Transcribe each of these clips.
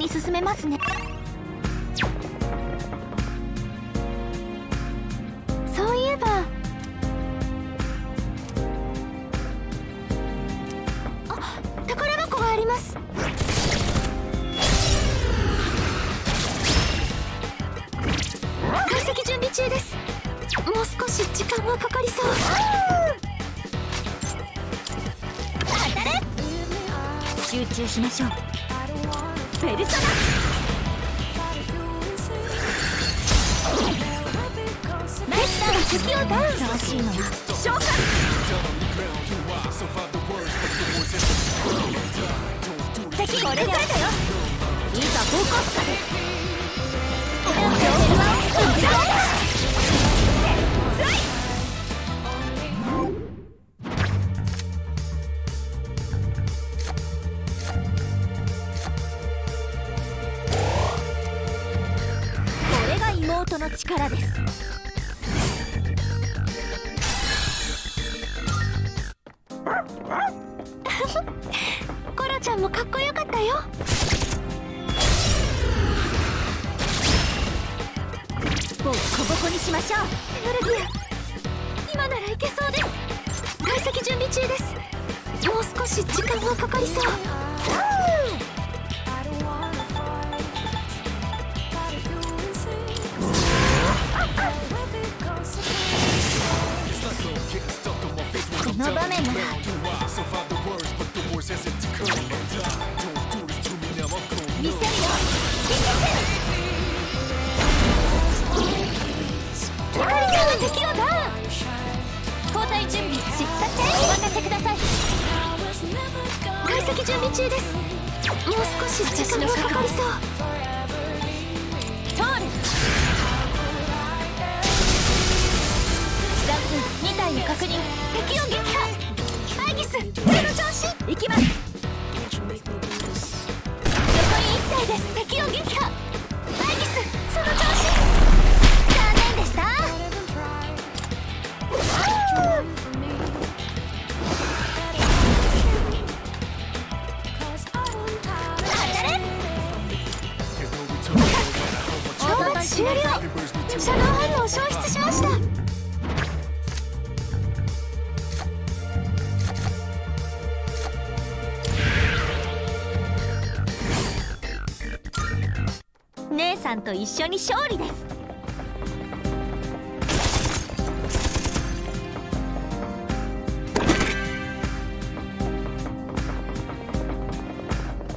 に進めますね。そういえば。あ宝箱があります。解析準備中です。もう少し時間がかかりそう。当たれ集中しましょう。ペルソナベスターが敵をダウンふさわしいのは召喚敵これでだ。よいざ報告かですこれ数2体の確認敵を撃破アイギスその調子行きます残り1体です敵を撃破アイギスその調子残念でした終了シャドウ反応を消失しと一緒に勝利です。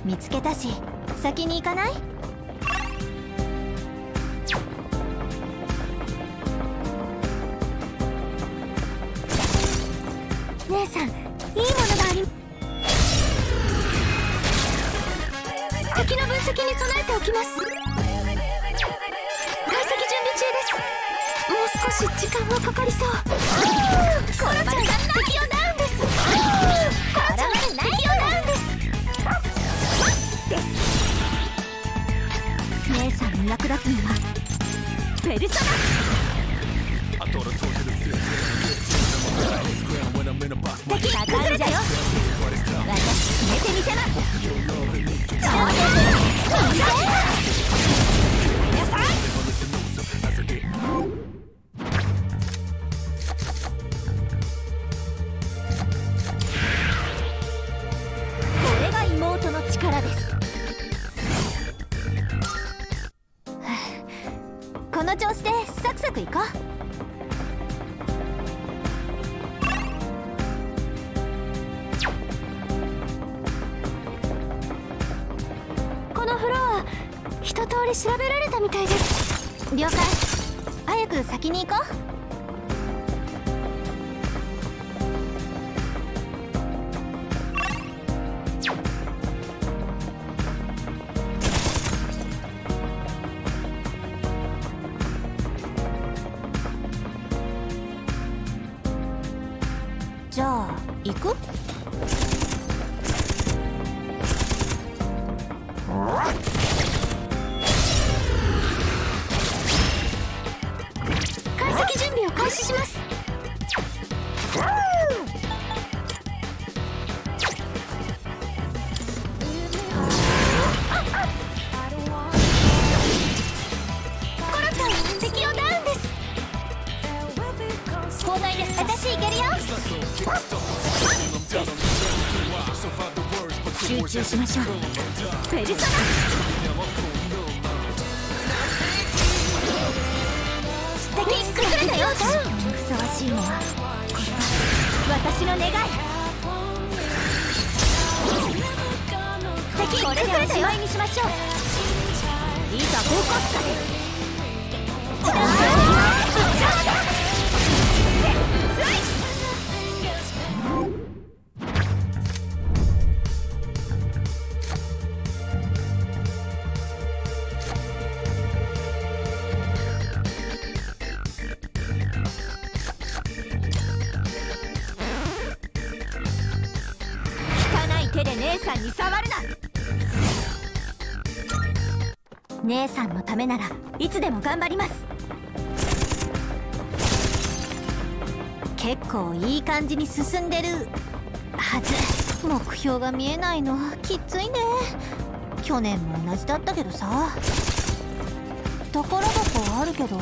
見つけたし先に行かない？が妹の力です。この調子でサクサクいこう。一通り調べられたみたいです。了解。先に行こう。めならいつでも頑張ります。結構いい感じに進んでるはず。目標が見えないの。きついね。去年も同じだったけどさ。ところどころあるけど。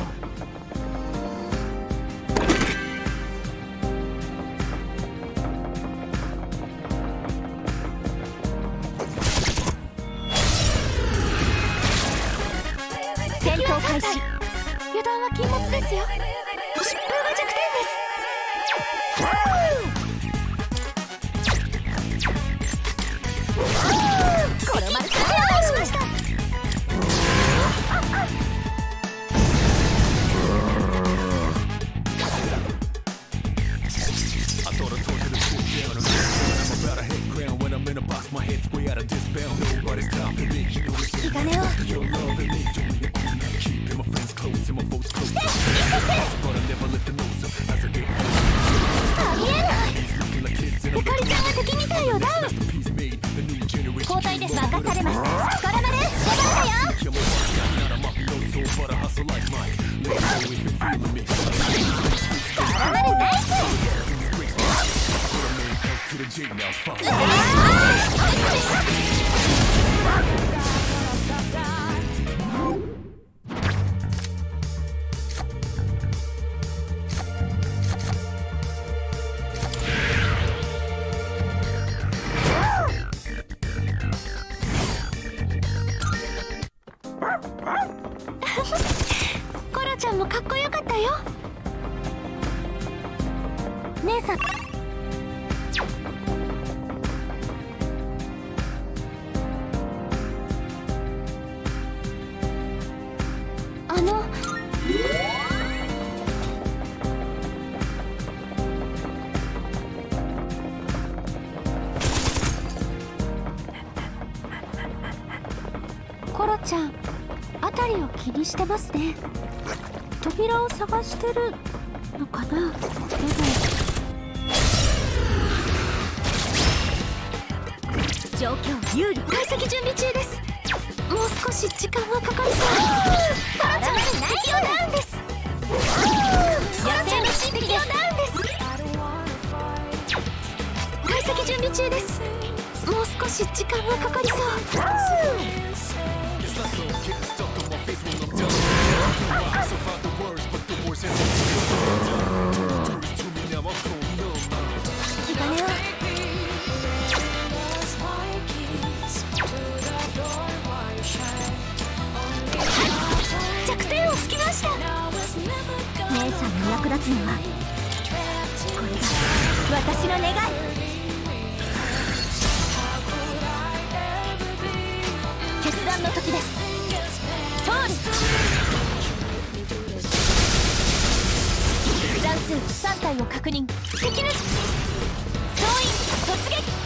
DJ Nelfon. てる。私の願い。決断の時です。通る。残数3体を確認。敵抜き総員。突撃。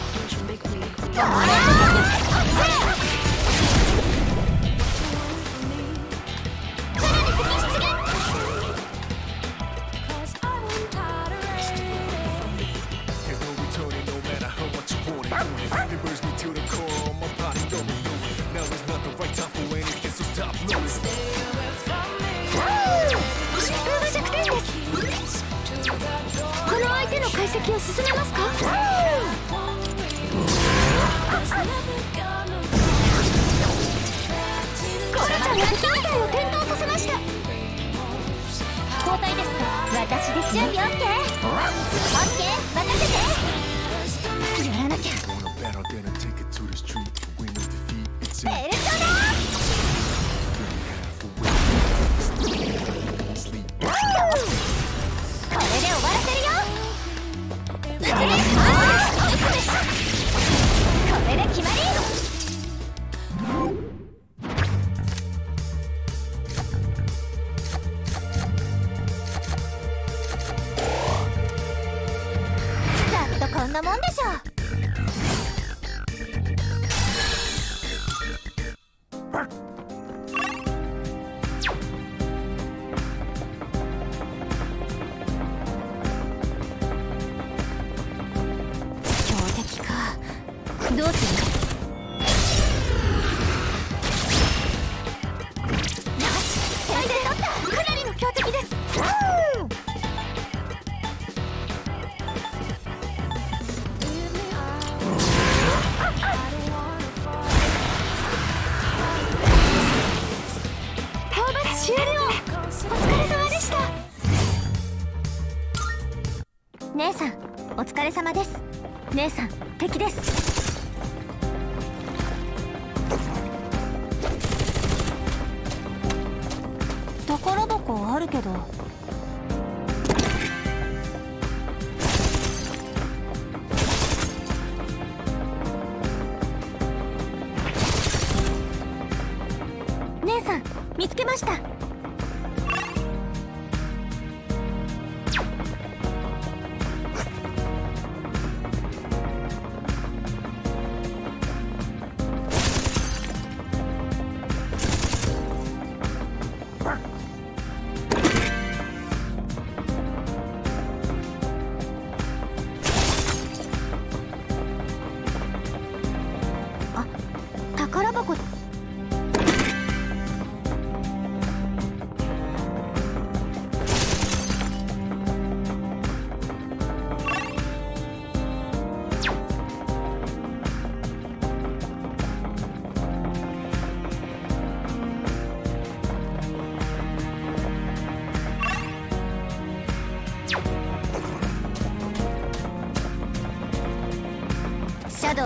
を進めますか？コラちゃんがを転倒させました。交代ですか？私です準備 OK オッケー。任せて。やらなきゃどうする？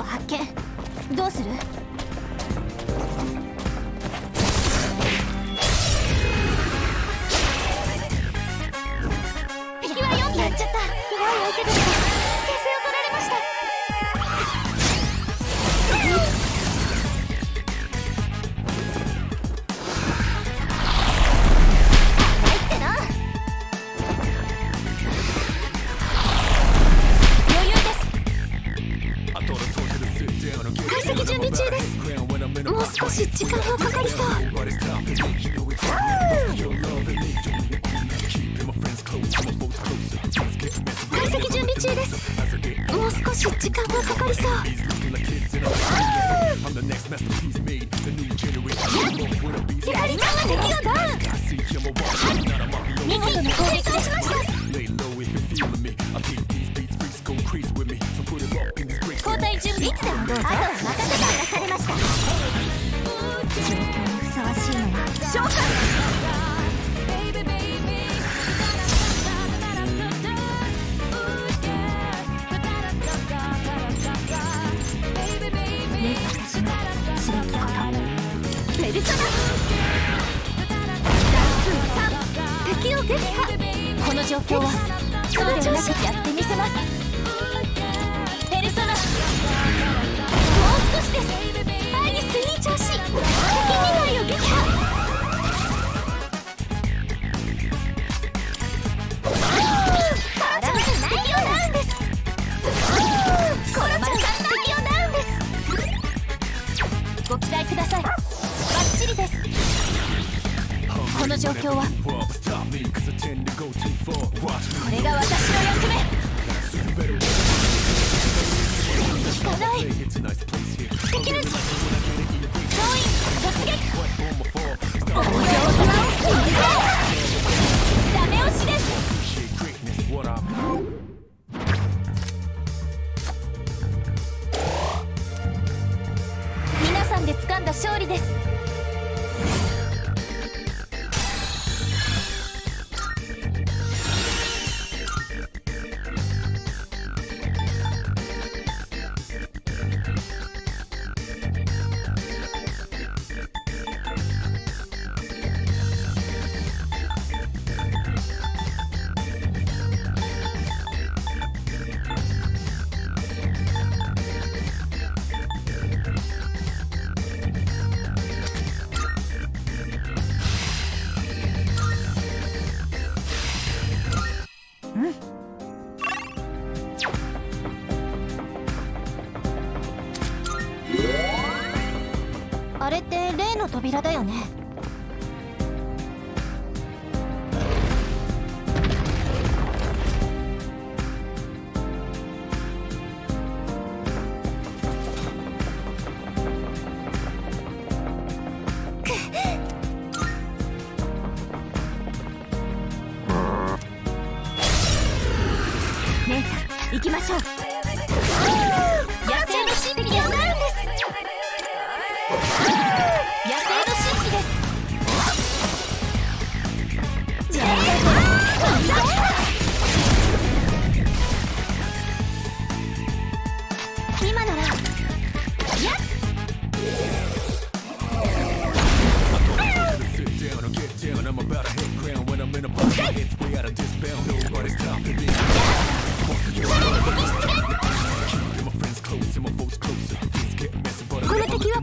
シャドウ発見。どうする？敵は4やっちゃった。弱い相手ですが時間がかかりそう。ください。バッチリです。この状況は。これが私の役目。効かない。敵なし総員突撃。お上手なダメ押しです。勝利です。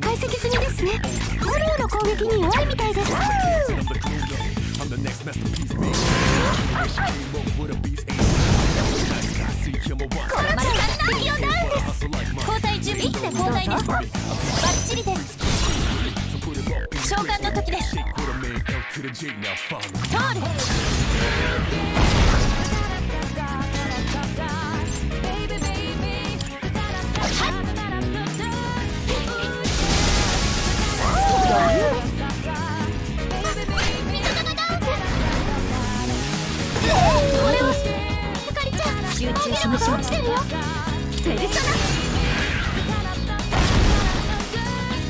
解析済みですね。フォローの攻撃に弱いみたいです。この丸敵をダウンです。交代準備いつで交代です。バッチリです。召喚の時です。通るしましょうペルソナ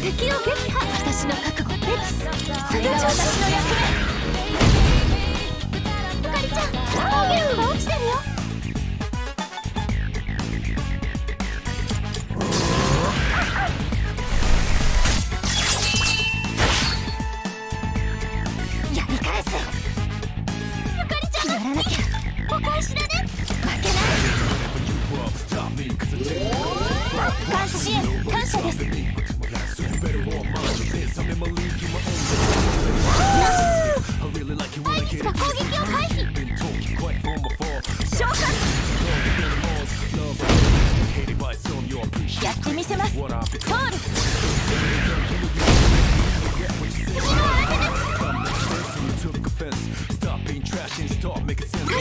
敵を撃破。私の覚それが私の役目。ゆかりちゃん防御運が落ちてるよ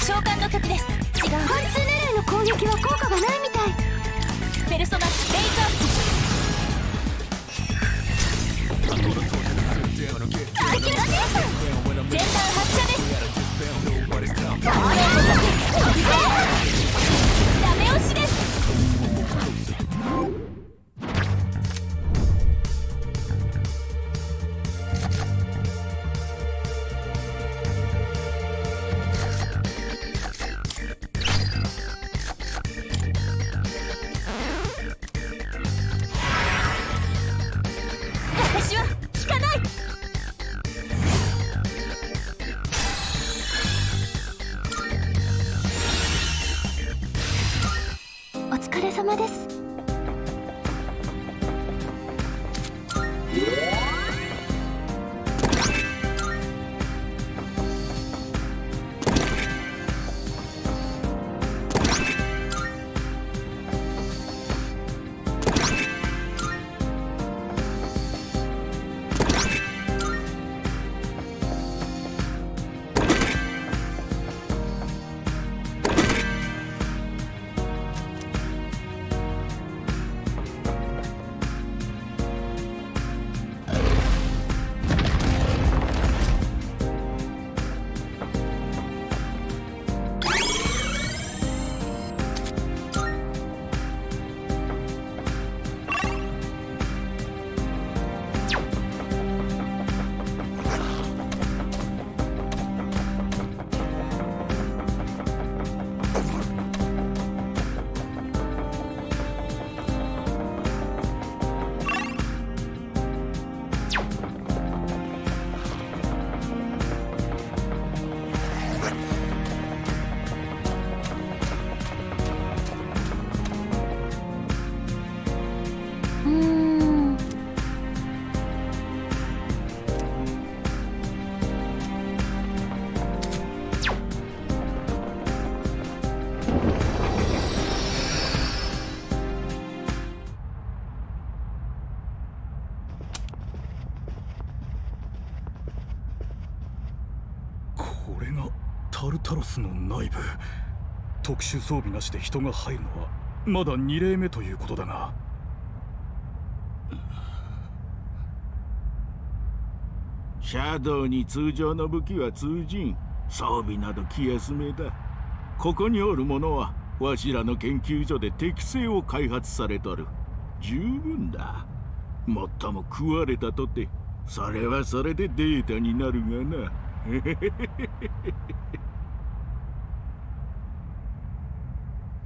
召喚の時です違う貫通狙いの攻撃は効果がないみたいペルソナレイズアップれ様です。内部。特殊装備なしで人が入るのはまだ2例目ということだが。シャドウに通常の武器は通じん。装備など気休めだ。ここにおる者はわしらの研究所で適正を開発されとる。十分だ。もっとも食われたとてそれはそれでデータになるがな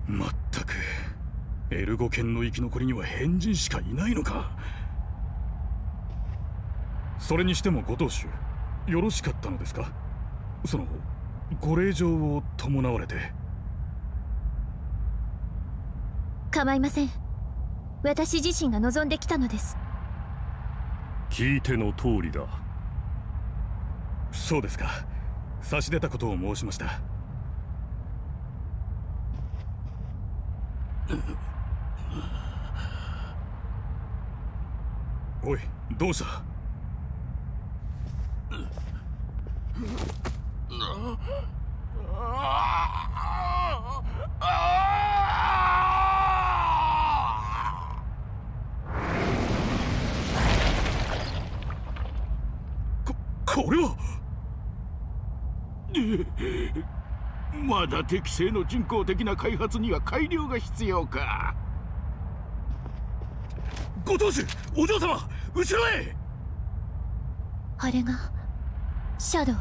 まったくエルゴ犬の生き残りには変人しかいないのか。それにしてもご当主よろしかったのですか？そのご令状を伴われて。構いません。私自身が望んできたのです。聞いての通りだ。そうですか。差し出たことを申しましたおいどうした？ここれは？まだ適正の人工的な開発には改良が必要か。ご当主お嬢様後ろへ！あれがシャドウ。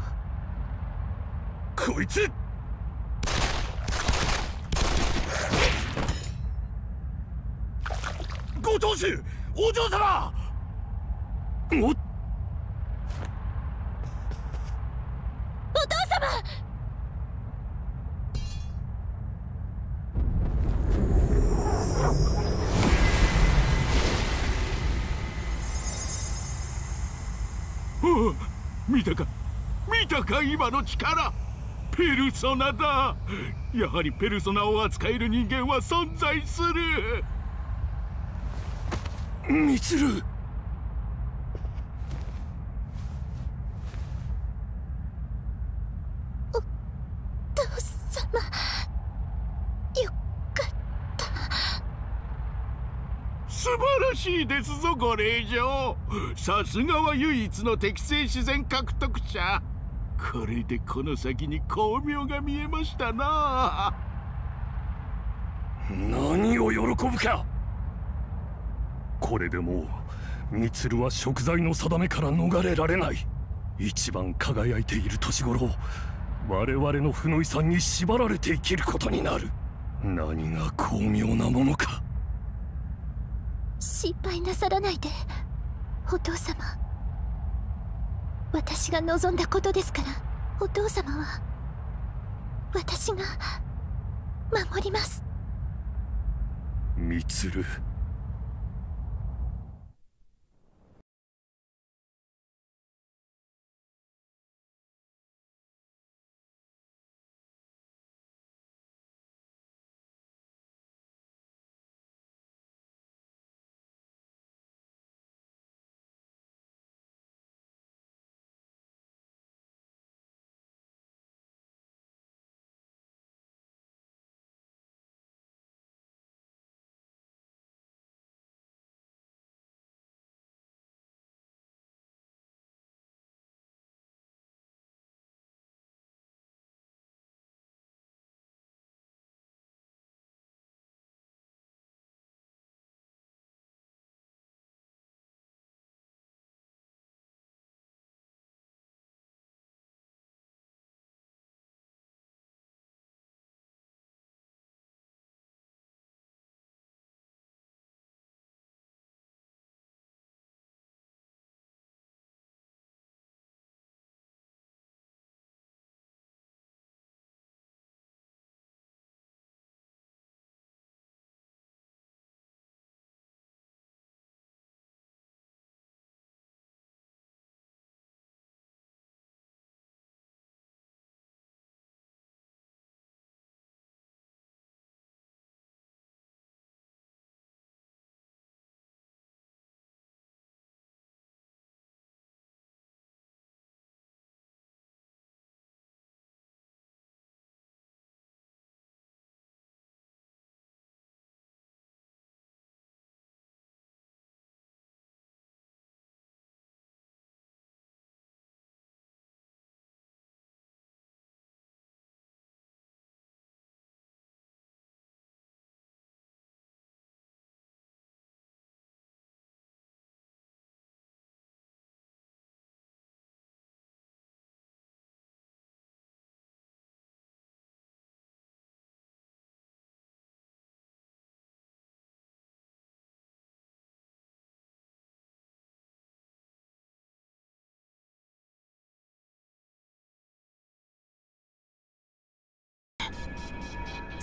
こいつ！ご当主お嬢様！おおが今の力。ペルソナだ。やはりペルソナを扱える人間は存在する。ミツル。素晴らしいですぞご令嬢。さすがは唯一の適正自然獲得者。これでこの先に巧妙が見えましたな。何を喜ぶか。これでもうミツルは食材の定めから逃れられない。一番輝いている年頃我々の負の遺産に縛られて生きることになる。何が巧妙なものか。心配なさらないでお父様私が望んだことですからお父様は私が守ります。ミツル。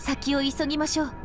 先を急ぎましょう。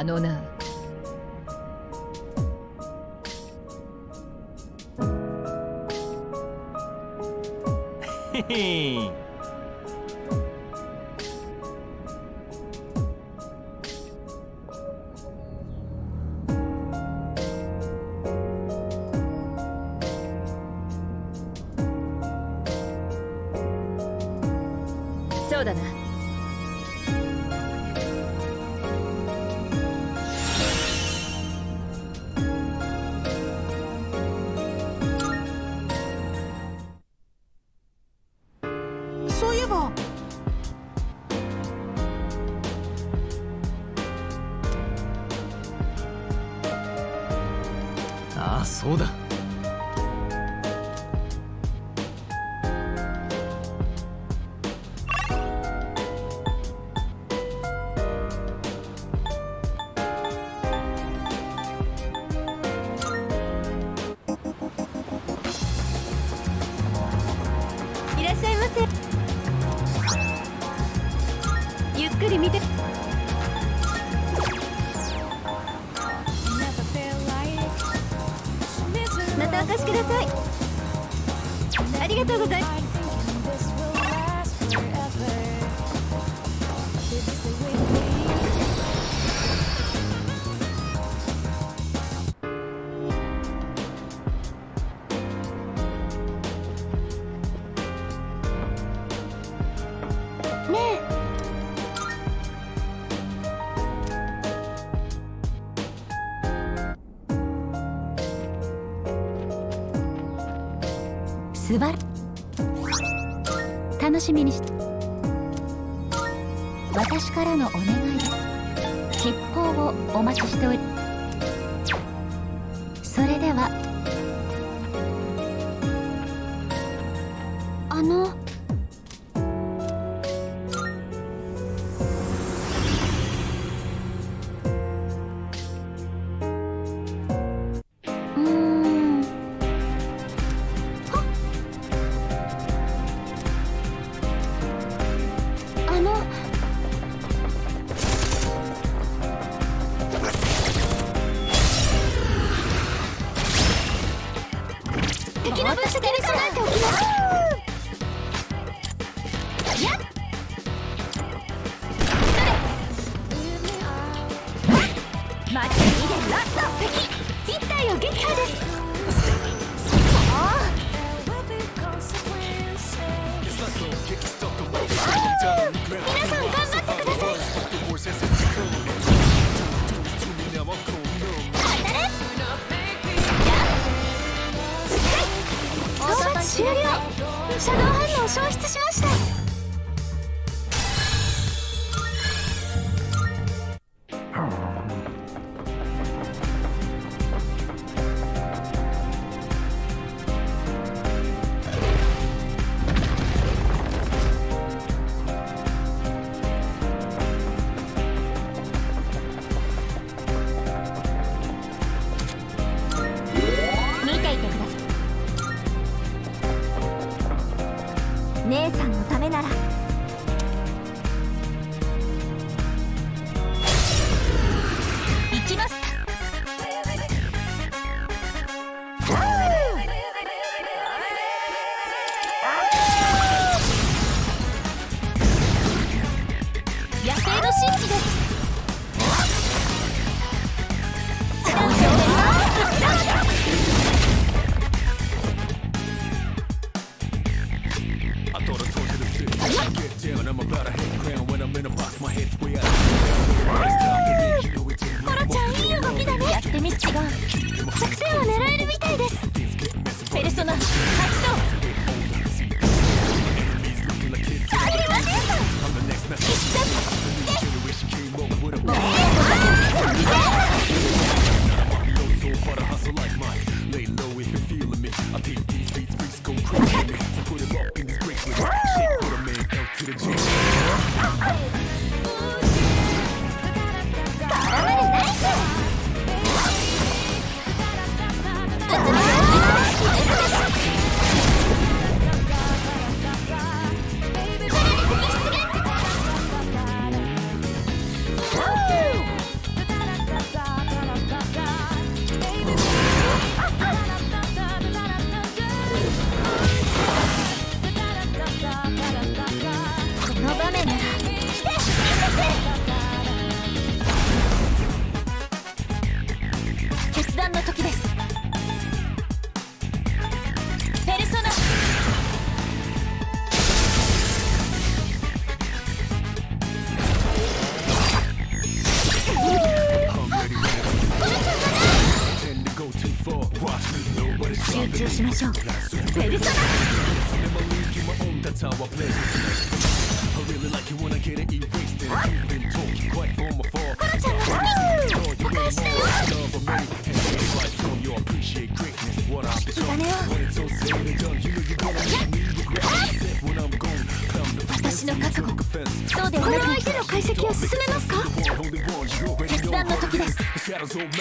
あのなあそうだ。しみにし私からのお願いです。吉報をお待ちしており pasa que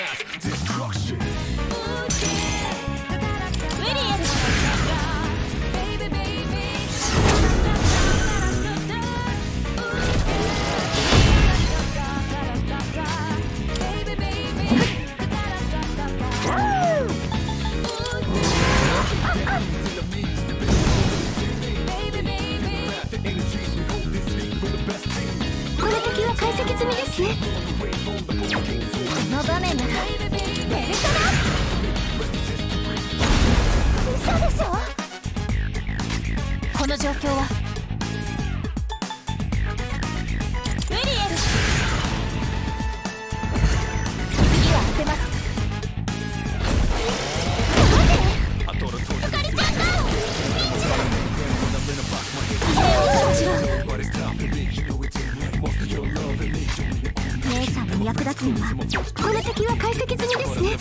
この敵は解析済みですね。の場面ならベルトだ嘘でしょこの状況は。役立つのはこの敵は解析済みですね。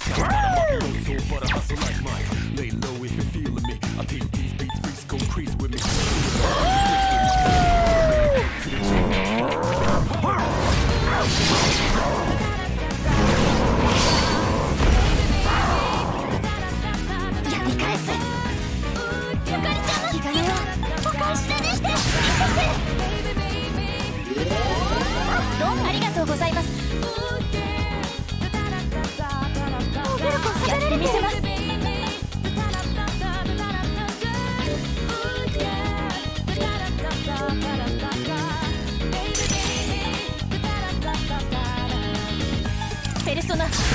さあ。召喚ありがとうございます。てみせます。ペルソナ。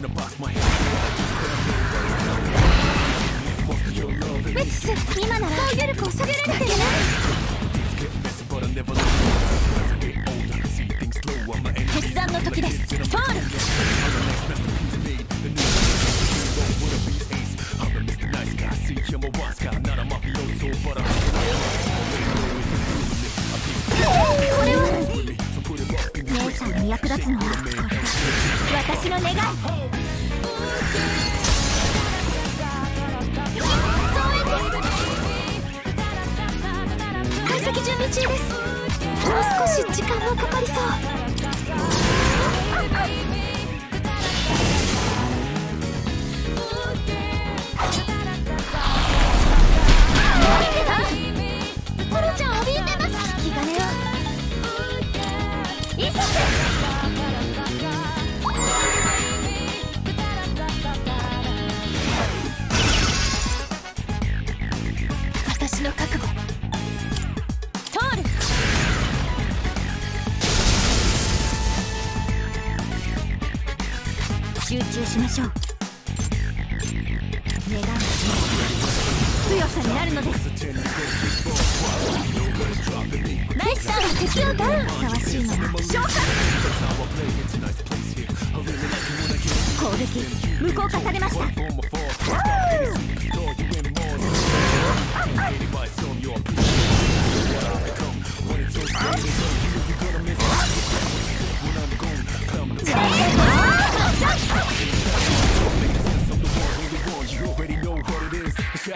in a box, my しましょう。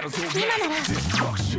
今なら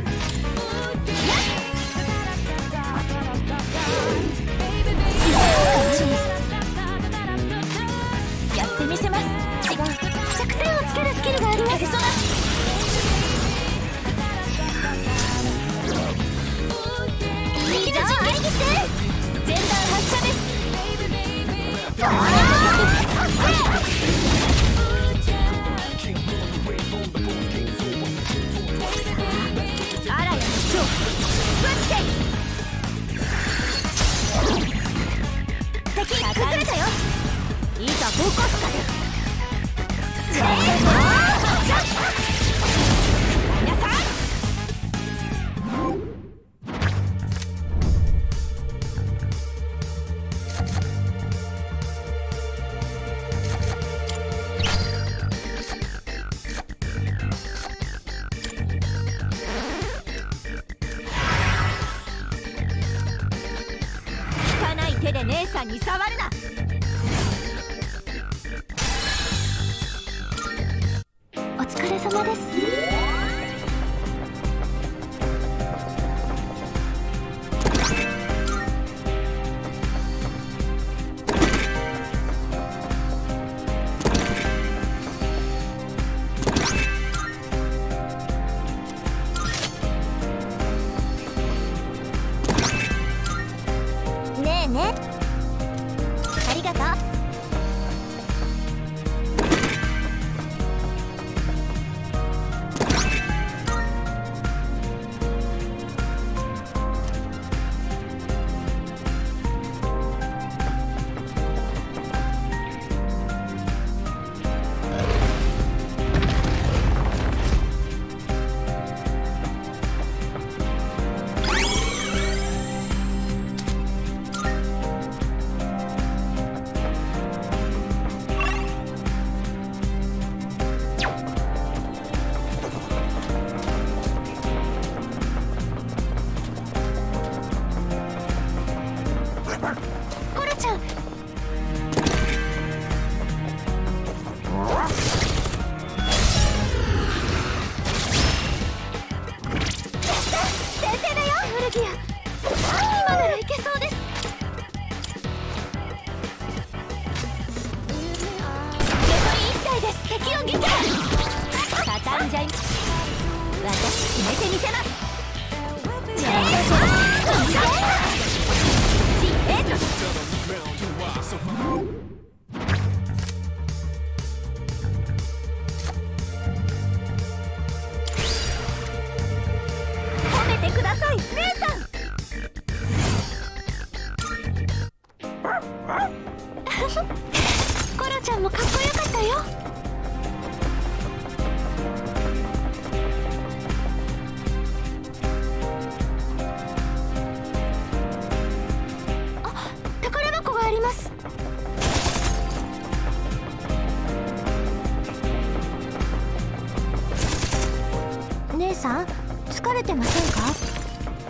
さん疲れてませんか？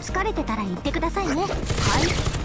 疲れてたら言ってくださいね。はい。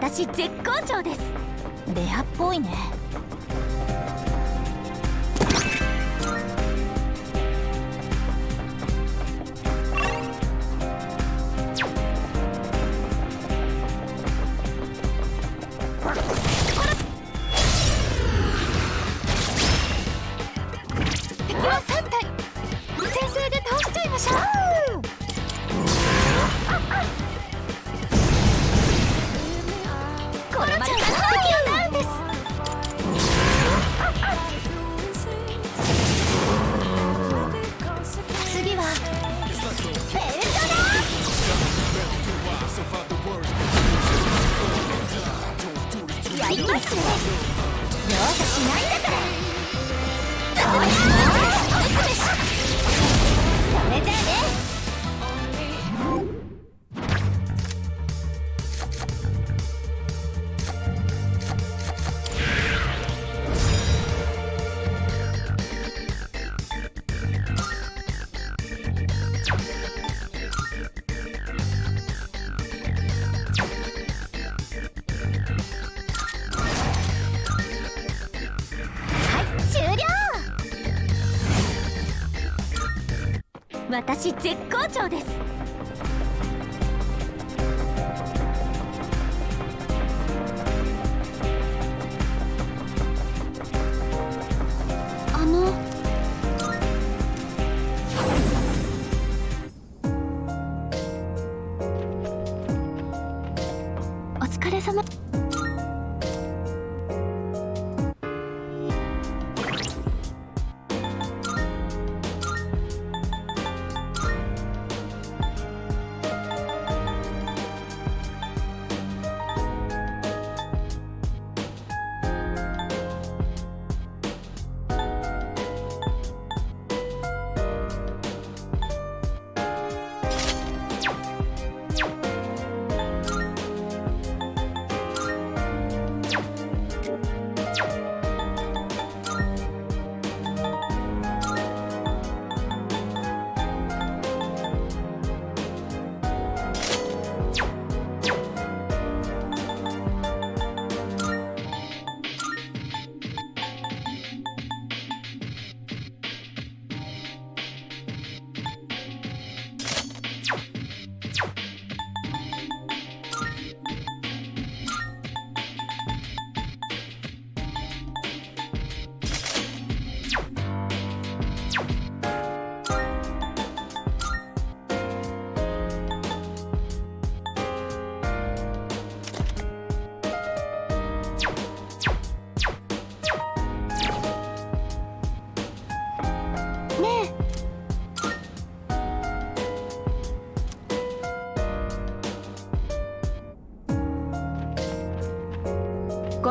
私絶好調です。レアっぽいね。私絶好調です。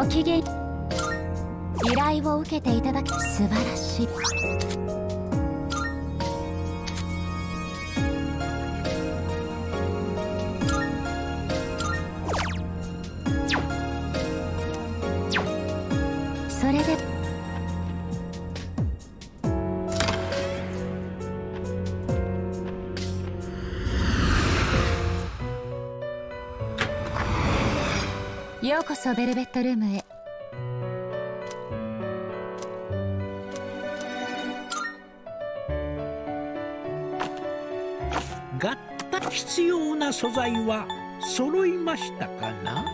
機嫌。依頼を受けていただき素晴らしい。それでようこそベルベットルームましたかな？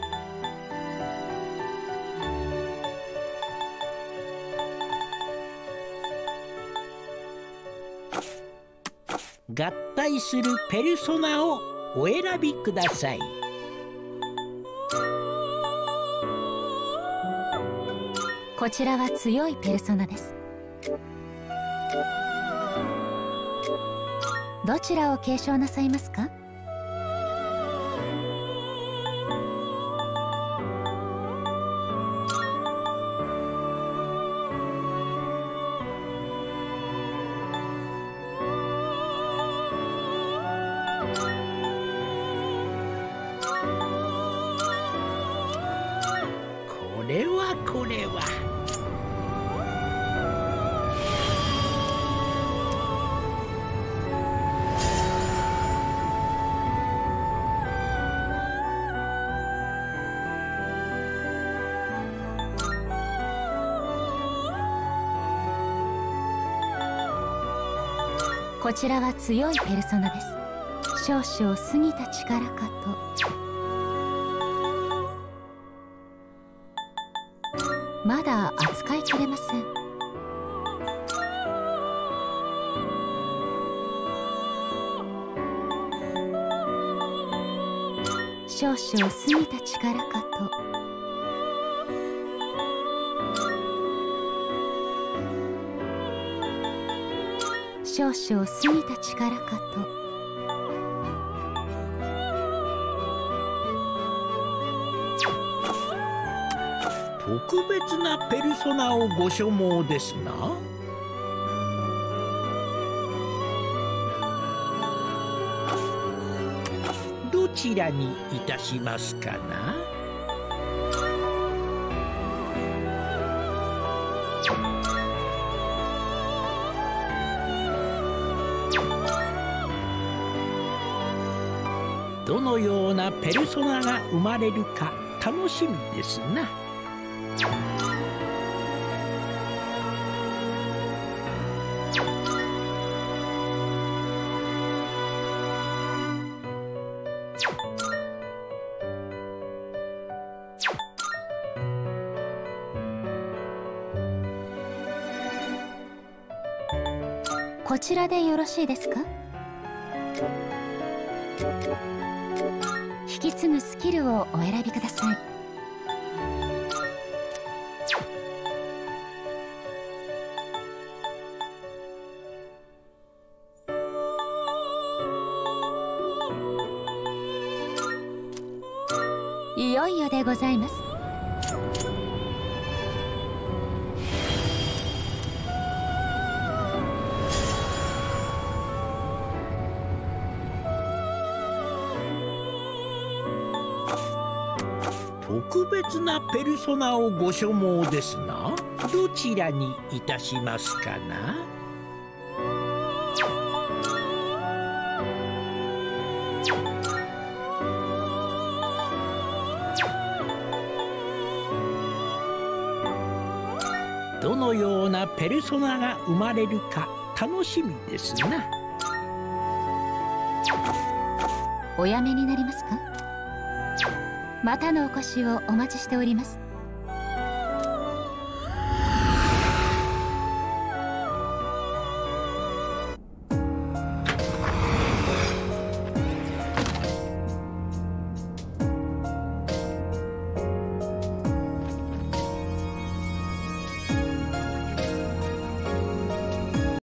合体するペルソナをお選びください。こちらは強いペルソナです。どちらを継承なさいますか？こちらは強いペルソナです。少々過ぎた力かと。まだ扱いきれません。少々過ぎた力か少々過ぎた力かと。特別なペルソナをご所望ですな。どちらにいたしますかな？ペルソナが生まれるか楽しみですな。こちらでよろしいですか？すぐスキルをお選びください。別なペルソナをご所望ですな。どちらにいたしますかな？どのようなペルソナが生まれるか楽しみですな。おやめになりますか？またのお越しをお待ちしております。